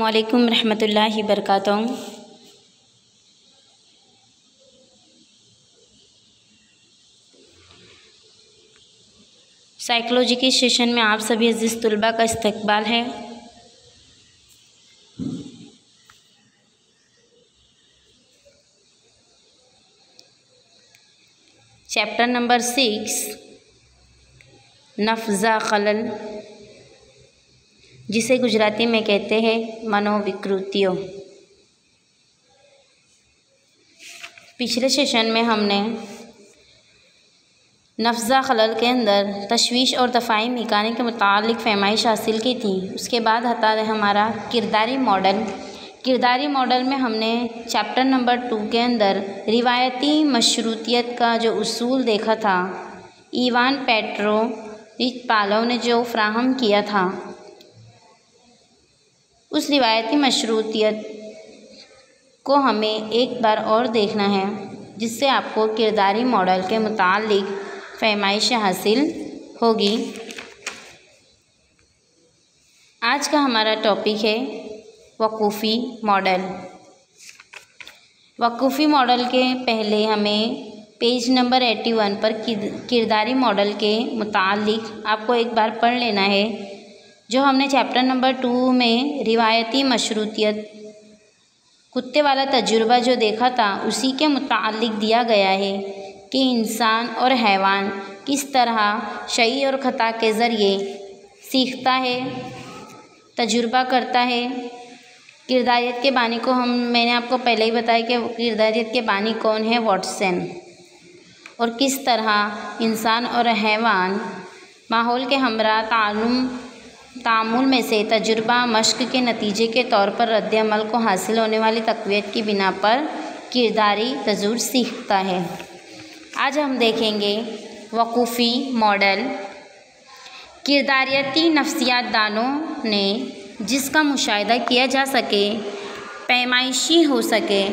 वालेकुम रहमतुल्लाहि वबरकातुहू साइकोलॉजी के सेशन में आप सभी अज़ीज़ तलबा का इस्तकबाल है चैप्टर नंबर सिक्स नफजा खलल। जिसे गुजराती में कहते हैं मनोविकृतियों। पिछले सेशन में हमने नफ्जा खलल के अंदर तशवीश और दफ़ाई मिकाने के मुतालिक फहमाइश हासिल की थी। उसके बाद हता है हमारा किरदारी मॉडल। किरदारी मॉडल में हमने चैप्टर नंबर टू के अंदर रिवायती मशरूतियत का जो उसूल देखा था, ईवान पेट्रो पालव ने जो फ्राहम किया था। उस रिवायती मशरूतियत को हमें एक बार और देखना है, जिससे आपको किरदारी मॉडल के मुतालिक फहमाइश हासिल होगी। आज का हमारा टॉपिक है वकूफ़ी मॉडल। वकूफ़ी मॉडल के पहले हमें पेज नंबर एट्टी वन पर किरदारी मॉडल के मुतालिक आपको एक बार पढ़ लेना है। जो हमने चैप्टर नंबर टू में रिवायती मशरूतियत, कुत्ते वाला तजुर्बा जो देखा था, उसी के मुतालिक दिया गया है कि इंसान और हैवान किस तरह सही और ख़ता के ज़रिए सीखता है, तजुर्बा करता है। किरदारियत के बानी को हम, मैंने आपको पहले ही बताया कि किरदारियत के बानी कौन है? वाटसन। और किस तरह इंसान और हैवान माहौल के हमरा तालुम तामुल में से तजुर्बा, मश्क के नतीजे के तौर पर रद्द अमल को हासिल होने वाली तकवीत की बिना पर किरदारी तजुर सीखता है। आज हम देखेंगे वकूफ़ी मॉडल। किरदारियती नफ्सियात दानों ने जिसका मुशाह किया जा सके, पैमाइशी हो सके,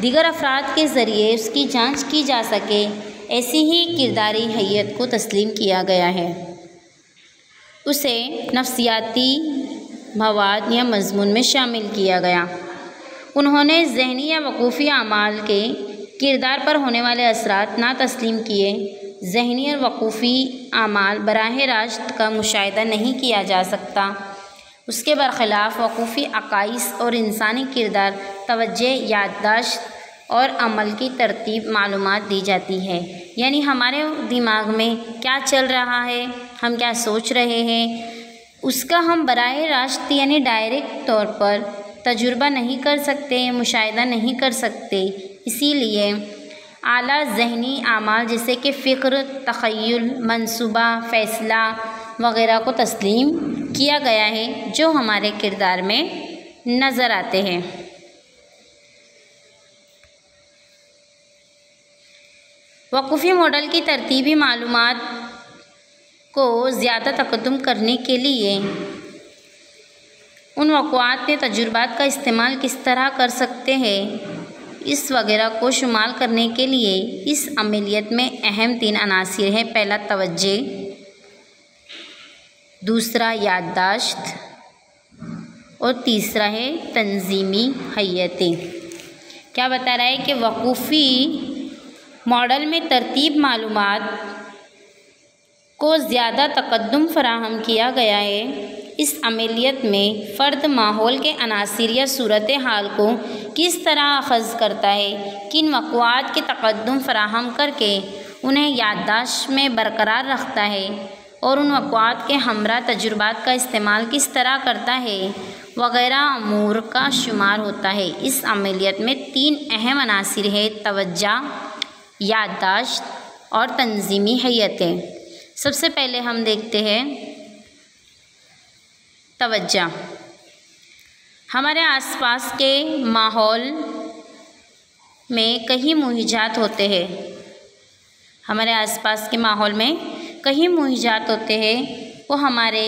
दिगर अफराद के ज़रिए उसकी जाँच की जा सके, ऐसी ही किरदारी हैत को तस्लीम किया गया है। उसे नफ्सियाती मवाद या मजमून में शामिल किया गया। उन्होंने जहनी या वकूफ़ी अमाल के किरदार पर होने वाले असरात ना तस्लीम किए। जहनी और वकूफ़ी अमाल बराह रास्त का मुशाह नहीं किया जा सकता। उसके बरखिलाफ़ वकूफ़ी अकाइस और इंसानी किरदार तवज्जो याददाश्त और अमल की तरतीब मालूम दी जाती है। यानी हमारे दिमाग में क्या चल रहा है, हम क्या सोच रहे हैं, उसका हम बराह रास्त यानी डायरेक्ट तौर पर तजुर्बा नहीं कर सकते मुशाह नहीं कर सकते। इसीलिए आला जहनी आमाल जैसे कि फ़िक्र तख़यल मनसूबा फ़ैसला वग़ैरह को तस्लीम किया गया है, जो हमारे किरदार में नज़र आते हैं। वकूफ़ी मॉडल की तरतीबी मालूम को ज़्यादा तकदम करने के लिए उन वक़ात में तजुर्बात का इस्तेमाल किस तरह कर सकते हैं, इस वगैरह को शुमार करने के लिए इस अमलीत में अहम तीन अनासर हैं। पहला, तवज्जे। दूसरा, याददाश्त। और तीसरा है, तंजीमी हैतें क्या बता रहा है कि वकूफ़ी मॉडल में तरतीब मालूम को ज़्यादा तकदम फराहम किया गया है। इस अमलीत में फ़र्द माहौल के अनासर या सूरत हाल को किस तरह अखज़ करता है, किन वक़ात के तकदम फराहम करके उन्हें याददाश्त में बरकरार रखता है और उन वक़ात के हमरा तजुर्बात का इस्तेमाल किस तरह करता है वगैरह अमूर का शुमार होता है। इस अमलीत में तीन अहम अनासर है, तवज्जा याददाश्त और तंजीमी हैतें सबसे पहले हम देखते हैं तवज्जा। हमारे आसपास के माहौल में कई मुहिजात होते हैं। हमारे आसपास के माहौल में कई मुहिजात होते हैं, वो हमारे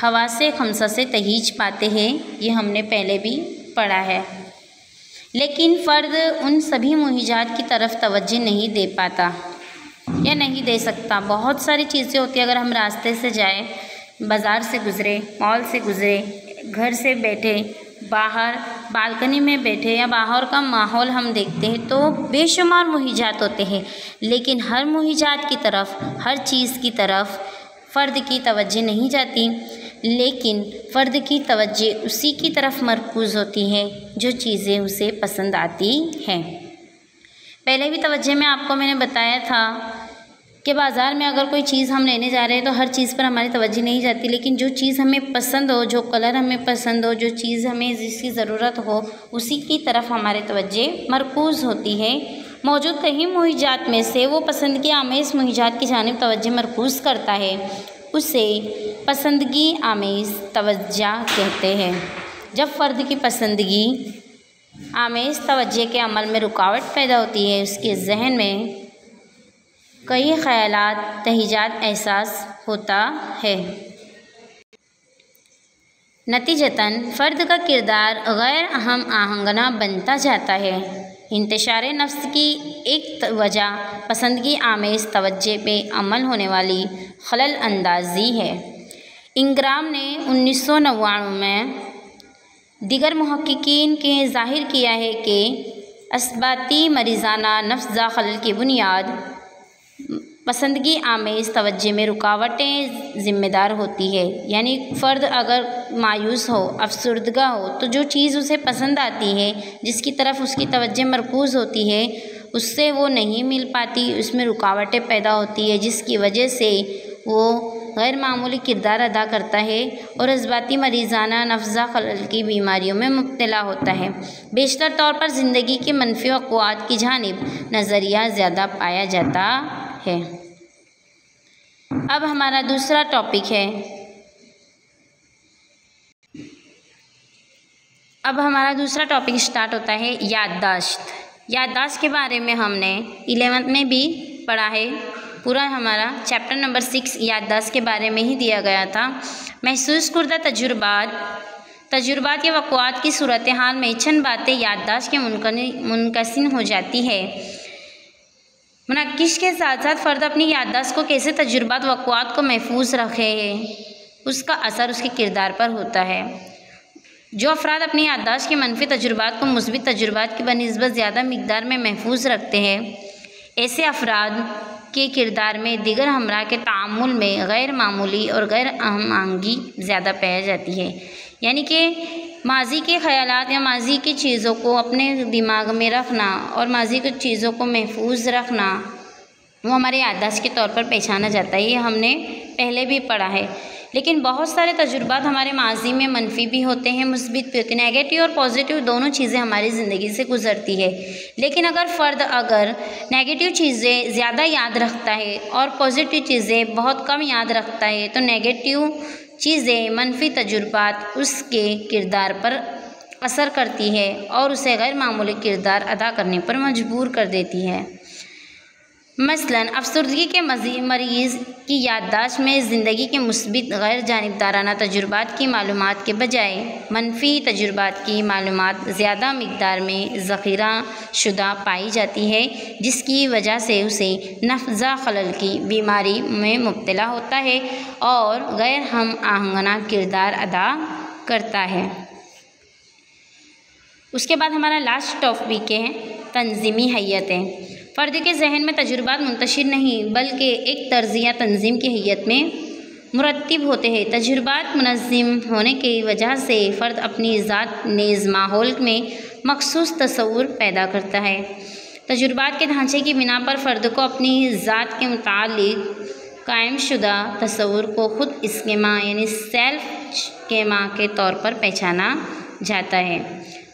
हवा से खमसा से तहीज पाते हैं, ये हमने पहले भी पढ़ा है। लेकिन फ़र्द उन सभी मुहिजात की तरफ़ तवज्जो नहीं दे पाता या नहीं दे सकता। बहुत सारी चीज़ें होती हैं। अगर हम रास्ते से जाएँ, बाज़ार से गुज़रे, मॉल से गुज़रे, घर से बैठे, बाहर, बालकनी में बैठे या बाहर का माहौल हम देखते हैं तो बेशुमार मुहिजात होते हैं। लेकिन हर मुहिजात की तरफ़, हर चीज़ की तरफ़ फ़र्द की तवज्जो नहीं जाती। लेकिन फ़र्द की तवज्जो उसी की तरफ़ मरकूज़ होती है, जो चीज़ें उसे पसंद आती हैं। पहले भी तवज्जो में आपको मैंने बताया था कि बाज़ार में अगर कोई चीज़ हम लेने जा रहे हैं तो हर चीज़ पर हमारी तवज्जो नहीं जाती, लेकिन जो चीज़ हमें पसंद हो, जो कलर हमें पसंद हो, जो चीज़ हमें जिसकी ज़रूरत हो, उसी की तरफ़ हमारे तवज्जो मरकूज़ होती है। मौजूद कहीं मुहिजात में से वो पसंद की आमेज़ मुहिजात की जानब तवज्जो मरकूज़ करता है, उसे पसंदगी आमेज़ तवज्जा कहते हैं। जब फ़र्द की पसंदगी आमेज़ तवज्जो के अमल में रुकावट पैदा होती है, उसके जहन में कई ख़यालात तहिजात एहसास होता है। नतीजतन, फ़र्द का किरदार गैर अहम आहंगना बनता जाता है। इंतशार नफ्स की एक वजह पसंदगी आमेज़ तवज्जे पे अमल होने वाली खलल अंदाजी है। इंग्राम ने उन्नीस में दिगर महक्कीन के ज़ाहिर किया है कि असबाती मरीज़ाना नफ्जा खलल की बुनियाद पसंदगी आमेज़ तवज्जो में रुकावटें ज़िम्मेदार होती है। यानी फ़र्द अगर मायूस हो, अफसरदगा हो तो जो चीज़ उसे पसंद आती है, जिसकी तरफ़ उसकी तवज्जो मरकूज़ होती है, उससे वो नहीं मिल पाती, उसमें रुकावटें पैदा होती है, जिसकी वजह से वो गैर मामूली किरदार अदा करता है और जज्बाती मरीज़ाना नफ्जा खलल की बीमारियों में मुबतला होता है। बेशतर तौर पर ज़िंदगी के मनफी अक़वात की जानब नज़रिया ज़्यादा पाया जाता है। अब हमारा दूसरा टॉपिक है। अब हमारा दूसरा टॉपिक स्टार्ट होता है याददाश्त। याददाश्त के बारे में हमने इलेवेंथ में भी पढ़ा है। पूरा हमारा चैप्टर नंबर सिक्स याददाश्त के बारे में ही दिया गया था। महसूस करदा तजुर्बात। तजुर्बात या वक़ात की सूरत हाल में चंद बातें याददाश्त के मुनकसिन हो जाती है। मनकिश के साथ साथ फ़र्द अपनी याददाश्त को कैसे तजुर्बात वक़ात को महफूज रखे हैं उसका असर उसके किरदार पर होता है। जो अफराद अपनी याददाश्त के मनफी तजुर्बात को मुस्बित तजुर्बात की बनस्बत ज़्यादा मकदार में महफूज रखते हैं, ऐसे अफराद के किरदार में दिगर हमरा के तामुल में गैर मामूली और गैर अहम आंगी ज़्यादा पाई जाती है। यानी कि माजी के ख्याल या माजी की चीज़ों को अपने दिमाग में रखना और माजी की चीज़ों को महफूज रखना, वो हमारे याददाश्त के तौर पर पहचाना जाता है। ये हमने पहले भी पढ़ा है। लेकिन बहुत सारे तजुर्बात हमारे माजी में मनफी भी होते हैं, मुस्बित भी होते हैं। नेगेटिव और पॉजिटिव दोनों चीज़ें हमारी ज़िंदगी से गुजरती है। लेकिन अगर फ़र्द अगर नेगेटिव चीज़ें ज़्यादा याद रखता है और पॉजिटिव चीज़ें बहुत कम याद रखता है तो नेगेटिव चीज़ें, मनफी तजुर्बात उसके किरदार पर असर करती है और उसे गैर मामूली किरदार अदा करने पर मजबूर कर देती है। मसलन, अफसरदगी के मरीज़ की याददाश्त में ज़िंदगी के मुस्बित गैर जानबदाराना तजुर्बात की मालूम के बजाय मनफी तजुर्बात की मालूम ज़्यादा मकदार में ज़ख़ीरा शुदा पाई जाती है, जिसकी वजह से उसे नफजा खलल की बीमारी में मुबतला होता है और गैर हम आहंगना किरदार अदा करता है। उसके बाद हमारा लास्ट टॉपिक है, तंजीमी हैतें फ़र्द के जहन में तजुर्बा मुंतशिर नहीं, बल्कि एक तर्ज या तंजीम की हैत में मुरतब होते हैं। तजुर्बात मनज़म होने की वजह से फ़र्द अपनी ज़ात नेज़ माहौल में मखसूस तस्वूर पैदा करता है। तजुर्बात के ढांचे की बिना पर फ़र्द को अपनी ज़ात के मुतालिक कायम शुदा तस्वूर को ख़ुद इसकेमा, यानी सेल्फ स्केमा के तौर पर पहचाना जाता है।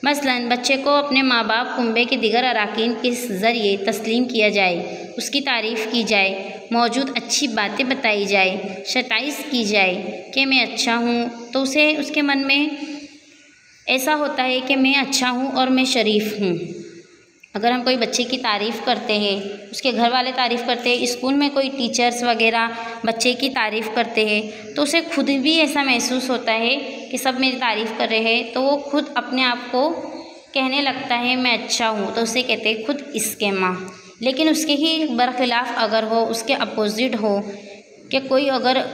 मसलन, बच्चे को अपने माँ बाप कुंबे के दिगर अरकान के ज़रिए तस्लीम किया जाए, उसकी तारीफ़ की जाए, मौजूद अच्छी बातें बताई जाए, शताइश की जाए कि मैं अच्छा हूँ तो उसे, उसके मन में ऐसा होता है कि मैं अच्छा हूँ और मैं शरीफ हूँ। अगर हम कोई बच्चे की तारीफ़ करते हैं, उसके घर वाले तारीफ़ करते हैं, स्कूल में कोई टीचर्स वगैरह बच्चे की तारीफ़ करते हैं तो उसे खुद भी ऐसा महसूस होता है कि सब मेरी तारीफ़ कर रहे हैं तो वो खुद अपने आप को कहने लगता है, मैं अच्छा हूँ। तो उसे कहते हैं, खुद इसके माँ। लेकिन उसके ही बरखिलाफ़ अगर हो, उसके अपोज़िट हो, कि कोई अगर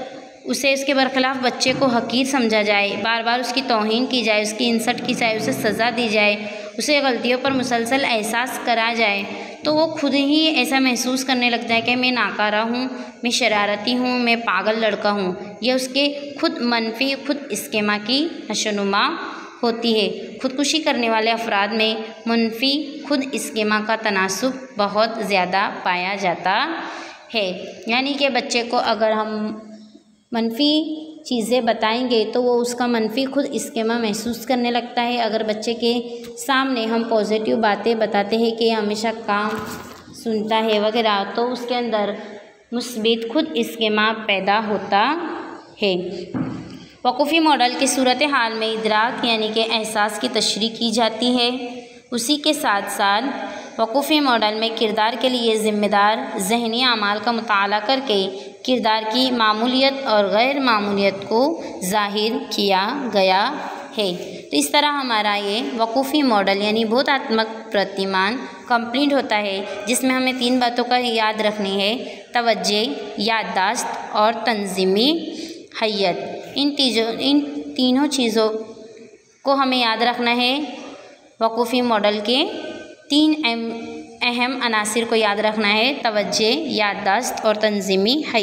उसे, उसके बरखिलाफ़ बच्चे को हकीर समझा जाए, बार बार उसकी तोहन की जाए, उसकी इंसट की जाए, उसे सज़ा दी जाए उसे गलतियों पर मुसलसल एहसास करा जाए तो वो खुद ही ऐसा महसूस करने लगता है कि मैं नाकारा हूँ, मैं शरारती हूँ, मैं पागल लड़का हूँ। यह उसके खुद मनफी, खुद इस्केमा की नशोनुमा होती है। खुदकुशी करने वाले अफराद में मनफी, खुद इस्केमा का तनासब बहुत ज़्यादा पाया जाता है। यानी कि बच्चे को अगर हम, मनफी चीज़ें बताएँगे तो वो उसका मनफी खुद इस्केमा महसूस करने लगता है। अगर बच्चे के सामने हम पॉजिटिव बातें बताते हैं कि हमेशा काम सुनता है वगैरह तो उसके अंदर मुस्बित खुद इस्केमा पैदा होता है। वकूफ़ी मॉडल की सूरत हाल में इदराक यानी कि एहसास की तशरी की जाती है। उसी के साथ साथ वकूफ़ी मॉडल में किरदार के लिए ज़िम्मेदार, जहनी अमाल का मताल करके किरदार की मामूलियत और गैर मामूलियत को ज़ाहिर किया गया है। तो इस तरह हमारा ये वकूफ़ी मॉडल यानी बोधात्मक प्रतिमान कंप्लीट होता है, जिसमें हमें तीन बातों का याद रखनी है, तवज्जे, याददाश्त और तंजीमी हैत इन तीजों, इन तीनों चीज़ों को हमें याद रखना है। वकूफ़ी मॉडल के तीन अहम अनासर को याद रखना है, तवज्जे, याददाश्त और तंजीमी है